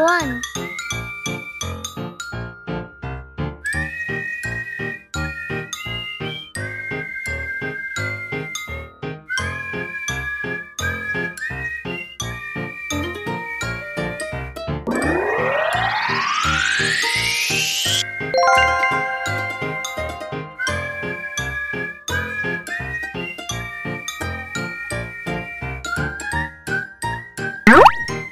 One.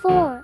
Four.